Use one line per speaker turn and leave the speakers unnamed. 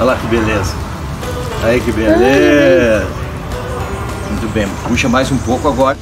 Olha lá que beleza. Aí que beleza. Muito bem, puxa mais um pouco agora.